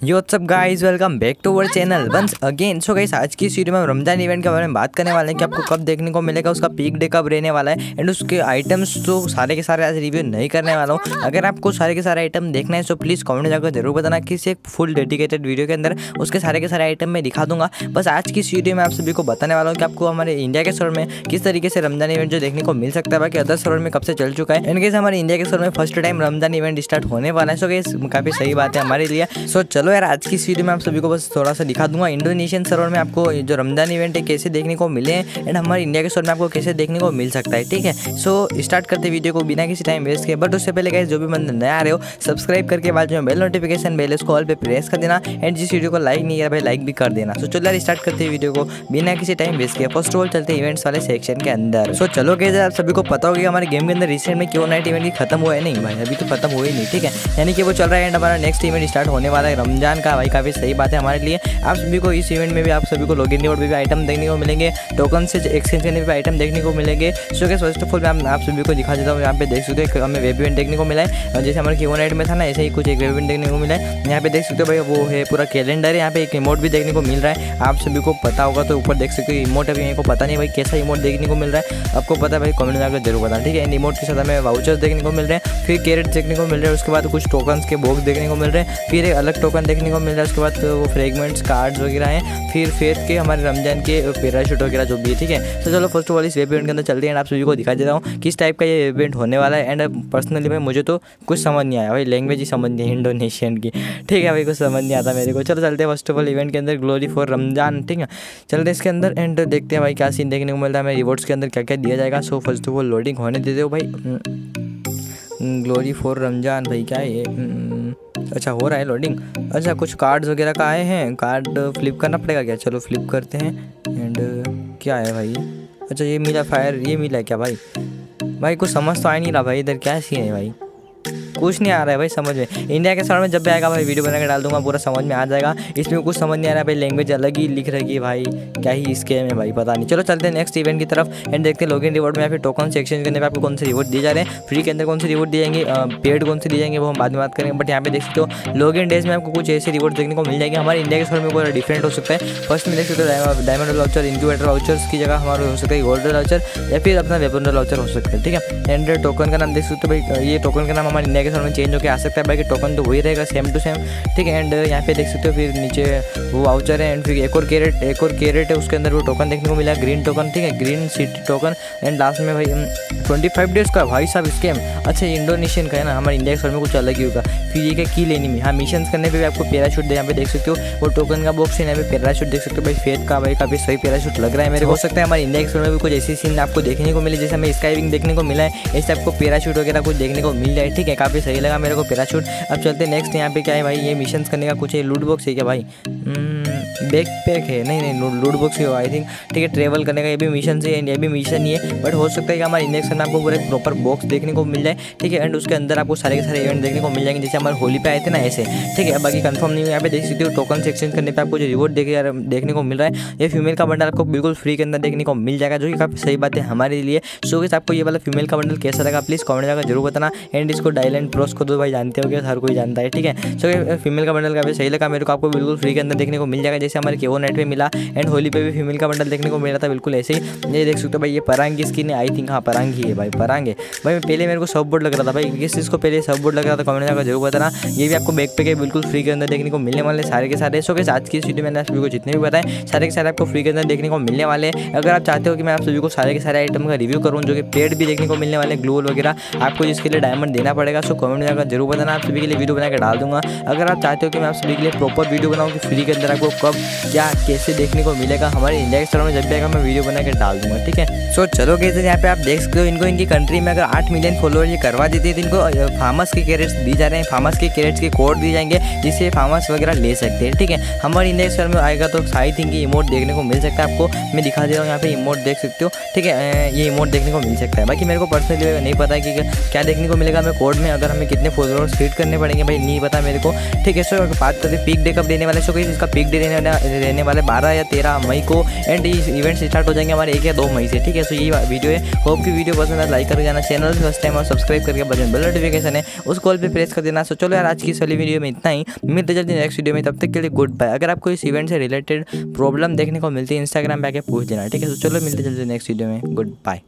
Yo guys welcome back to our channel once again so guys आज की video में Ramzan event के बारे में बात करने वाले हैं कि आपको कब देखने को मिलेगा, उसका पीक डे कब रहने वाला है एंड उसके आइटम्स तो सारे के सारे आज रिव्यू नहीं करने वाला हूँ। अगर आपको सारे के सारे आइटम देखना है तो प्लीज़ कमेंट जाकर ज़रूर बताना किसी एक फुल डेडिकेटेड वीडियो के अंदर उसके सारे के सारे आइटम मैं दिखा दूँगा। बस आज की इस वीडियो में आप सभी को बताने वाला हूँ कि आपको हमारे इंडिया के सर्वर में किस तरीके से रमज़ान इवेंट जो देखने को मिल सकता है, बाकी अदर सर्वर में कब से चल चुका है। इनकेस हमारे इंडिया के सर्वर में first time Ramzan event start होने वाला है सो गाइस काफ़ी सही बात है हमारे लिए। सो चलो यार, आज की इस वीडियो में आप सभी को बस थोड़ा सा दिखा दूँगा। इंडोनेशियन सर्वर में आपको जो रमज़ान इवेंट है, कैसे देखने को मिले हैं एंड हमारे इंडिया के सर्वर में आपको कैसे देखने को मिल सकता है, ठीक है? सो स्टार्ट करते वीडियो को बिना किसी टाइम वेस्ट के। बट उससे पहले गाइस जो भी बंदे नया आ रहे हो सब्सक्राइब करके बाद जो बेल नोटिफिकेशन बेल उसको ऑल पे प्रेस कर देना। एंड जिस वीडियो को लाइक नहीं किया, भाई लाइक भी कर देना। सो चलो यार स्टार्ट करते वीडियो को बिना किसी टाइम वेस्ट किया फ़र्स्ट ऑफ़ ऑल चलते इवेंट्स वाले सेक्शन के अंदर। सो चलो गए आप सभी को पता होगा हमारे गेम के अंदर रिसेंट में क्यों नाइट इवेंट खत्म हुआ है नहीं, भाई। अभी तो खत्म हुआ नहीं, ठीक है? यानी कि वो चल रहा है एंड हमारा नेक्स्ट इवेंट स्टार्ट होने वाला है रमज़ान का भाई, काफ़ी सही बात है हमारे लिए। आप सभी को इस इवेंट में भी, आप सभी को लॉगिन रिवॉर्ड भी आइटम देखने को मिलेंगे टोकन से एक्सचेंज करने भी आइटम देखने को मिलेंगे। सो के फ़र्स्ट ऑफ़ ऑल मैं आप सभी को दिखा देता हूँ, यहाँ पे देख सकते हो हमें वेब इवेंट देखने को मिला है। जैसे हमारे क्यू में था ना, ऐसे ही कुछ एक वेब इवेंट देखने को मिला है। यहाँ पे देख सकते हो भाई, वो है पूरा कैलेंडर है, यहाँ पे एक इमोट भी देखने को मिल रहा है। आप सभी को पता होगा तो ऊपर देख सकते हो इमोट अभी को पता नहीं भाई, कैसा इमोट देखने को मिल रहा है। आपको पता है भाई कमेंट में आकर ज़रूर बताना, ठीक है? एंड इमोट के साथ हमें वाउचर्स देखने को मिल रहे हैं, फिर कैरेट देखने को मिल रहे हैं, उसके बाद कुछ टोकन्स के बॉक्स देखने को मिल रहे हैं, फिर एक अलग टोकन देखने को मिल रहा है, उसके बाद वो फ्रेगमेंट्स कार्ड्स वगैरह हैं, फिर फेथ के, हमारे रमज़ान के पैराशूट वगैरह जो भी है ठीक है? तो चलो फ़र्स्ट ऑफ़ ऑल इस वेब इवेंट के अंदर चलते हैं आप सभी को दिखा देता हूँ किस टाइप का ये इवेंट होने वाला है एंड पर्सनली भाई, मुझे तो कुछ समझ नहीं आया, भाई लैंग्वेज ही समझ नहीं इंडोनेशियन की। ठीक है भाई, कुछ समझ नहीं आता मेरे को। चलो, चलते हैं फ़र्स्ट ऑफ़ ऑल इवेंट के अंदर ग्लोरी फॉर रमज़ान, ठीक है? चलते इसके अंदर एंड देखते हैं भाई, क्या सीन देखने को मिलता है। हमें रिवॉर्ड्स के अंदर क्या क्या दिया जाएगा। So first of all loading होने देते हो भाई। ग्लोरी फॉर रमज़ान भाई, क्या ये? अच्छा हो रहा है लोडिंग अच्छा कुछ कार्ड्स वगैरह का आए हैं? कार्ड फ्लिप करना पड़ेगा क्या? चलो फ्लिप करते हैं। एंड क्या है भाई? अच्छा ये मिला फायर ये मिला है क्या भाई? भाई, कुछ समझ तो आ नहीं रहा भाई, इधर क्या सीन है भाई? कुछ नहीं आ रहा है भाई, समझ में। इंडिया के साइड में जब भी आएगा भाई वीडियो बनाकर डाल दूँगा, पूरा समझ में आ जाएगा। इसमें कुछ समझ नहीं आ रहा है भाई लैंग्वेज अलग ही लिख रही है भाई। क्या ही इसके में भाई, पता नहीं। चलो चलते हैं नेक्स्ट इवेंट की तरफ़ एंड देखते हैं लॉगिन रिवॉर्ड में फिर टोकन से एक्सचेंज करने पर आपको कौन से रिवॉर्ड दिए जा रहे हैं। फ्री के अंदर कौन से रिवॉर्ड दिए जाएँगे पेड कौन से दिए जाएँगे, वो हम बाद में बात करेंगे। बट यहाँ पे देख सकते हो लॉगिन डेज़ में आपको कुछ ऐसे रिवॉर्ड देखने को मिल जाएँगे। हमारे इंडिया के साइड में पूरा डिफरेंट हो सकता है। फ़र्स्ट में देख सकते हो डायमंड वाउचर इंक्यूबेटर वाउचर्स की जगह हमारे हो सकता है गोल्डन वाउचर या फिर अपना वेपन वाउचर हो सकता है, ठीक है? एंड टोकन का नाम देख सकते हो भाई ये टोकन का नाम हमारे इंडिया के साइड में चेंज होकर आ सकता है। बाकी टोकन तो वही रहेगा सेम टू सेम ठीक है एंड यहाँ पे देख सकते हो, फिर नीचे वो वाउचर है एंड फिर एक और कैरेट एक और कैरेट है, उसके अंदर वो टोकन देखने को मिला ग्रीन टोकन ठीक है green city token and last में भाई ट्वेंटी फाइव डेज़ का भाई साहब स्केम अच्छा इंडोनेशियन का है ना, हमारे इंडिया के में कुछ अलग ही होगा। फिर ये क्या की लेनी में हाँ मिशन करने पर भी आपको पैराशूट यहाँ पे देख सकते हो, वो टोकन का बॉक्स है, यहाँ पे पैराशूट देख सकते हो। भाई फेथ का भाई, काफ़ी सही पैराशूट लग रहा है मेरे हो सकता है हमारे इंडिया के में भी कुछ ऐसी सीन आपको देखने को मिले, जैसे हमें स्काइविंग देखने को मिला है, ऐसे आपको पैराशूट वगैरह कुछ देखने को मिल जाए। ठीक है, काफ़ी सही लगा मेरे को पैराशूट। अब चलते नेक्स्ट यहाँ पे क्या है भाई? ये मिशन करने का कुछ है लूट बॉक्स है क्या भाई? बैक पैक है। नहीं नहीं लूट बॉक्स ही आई थिंक ठीक है ट्रेवल करने का ये भी मिशन से ये भी मिशन ही है। बट हो सकता है कि हमारे इंजेक्शन में आपको पूरा प्रॉपर बॉक्स देखने को मिल जाए, ठीक है? एंड उसके अंदर आपको सारे के सारे इवेंट देखने को मिल जाएँगे। जैसे हमारे होली पे आए थे ना ऐसे, ठीक है? बाकी कंफर्म नहीं यहाँ पे देख सकते हो टोकन एक्सचेंज करने पर आपको जो रिवॉर्ड देखे देखने को मिल रहा है। ये फीमेल का बंडल आपको बिल्कुल फ्री के अंदर देखने को मिल जाएगा, जो कि काफ़ी सही बात है हमारे लिए। सो कि आपको ये वाला फीमेल का बंडल कैसा लगा प्लीज़ कमेंट जाकर ज़रूर बताना। एंड इसको डायल एंड प्रोस को तो भाई जानते हो कि हर कोई जानता है, ठीक है? सो फीमेल का बंडल काफ़ी सही लगा। मेरे को आपको बिल्कुल फ्री के अंदर देखने को मिल जाएगा। जैसे हमारे केवो नेट पे मिला एंड होली पे भी फीमेल का बंडल देखने को मिला था, बिल्कुल ऐसे ही। ये देख सकते हो भाई, ये परांग की स्किन है आई थिंक हाँ परांग ही है भाई, परांग। है भाई पहले मेरे को सब बोर्ड लग रहा था भाई, किस चीज़ को पहले सब बोर्ड लग रहा था कमेंट जाकर ज़रूर बताना। ये भी आपको बैक पे के बिल्कुल फ्री के अंदर देखने को मिलने वाले सारे के सारे। सो आज की वीडियो मैंने आप सभी को जितने भी बताए, सारे के सारे आपको फ्री के अंदर देखने को मिलने वाले अगर आप चाहते हो कि मैं आप सभी को सारे के सारे आइटम का रिव्यू करूँ, जो कि पेड भी देखने को मिलने वाले ग्लोल वगैरह, आपको जिसके लिए डायमंड देना पड़ेगा, सो कमेंट में ज़रूर बताना, आप सभी के लिए वीडियो बना डाल दूँगा। अगर आप चाहते हो कि मैं आप सभी के लिए प्रॉपर वीडियो बनाऊँ कि फ्री के अंदर आपको कब क्या कैसे देखने को मिलेगा हमारे इंडिया के स्टोर में जब भी आएगा मैं वीडियो बना के डाल दूँगा, ठीक है? सो चलो कैसे यहाँ पे आप देख सकते हो इनको, इनकी कंट्री में अगर आठ मिलियन फॉलोअर ये करवा देते हैं तो इनको फार्मस के कैरेट्स दी जा रहे हैं फार्मस के कैरेट्स के कोड दिए जाएँगे, जिससे फार्मस वगैरह ले सकते हैं, ठीक है? हमारे इंडिया के स्टोर में आएगा तो आई थिंक इमोट देखने को मिल सकता है आपको। मैं दिखा दे रहा हूँ, यहाँ पे इमोट देख सकते हो, ठीक है? ये इमोट देखने को मिल सकता है। बाकी मेरे को पर्सनली नहीं पता है कि क्या देखने को मिलेगा हमें कोड में अगर हमें कितने फॉलोअर्स फ़ीड करने पड़ेंगे, भाई, नहीं पता मेरे को, ठीक है? सो बात करते पीक डे देने वाले सो कहीं इसका पिक डे देने वाले रहने रहने वाले बारह या तेरह मई को एंड ये इवेंट स्टार्ट हो जाएँगे हमारे एक या दो मई से, ठीक है? सो ये वीडियो है। होप की वीडियो पसंद है लाइक कर जाना। चैनल फ़र्स्ट टाइम और सब्सक्राइब करके बटन बेल नोटिफिकेशन है। उस कॉल पे प्रेस कर देना। सो चलो यार, आज की इस वाली वीडियो में इतना ही। मिलते जल्दी नेक्स्ट वीडियो में। तब तक के लिए गुड बाय अगर आपको इस इवेंट से रिलेटेड प्रॉब्लम देखने को मिलती है इंस्टाग्राम पर आके पूछ देना, ठीक है? तो चलो मिलते जल्दी नेक्स्ट वीडियो में। Good bye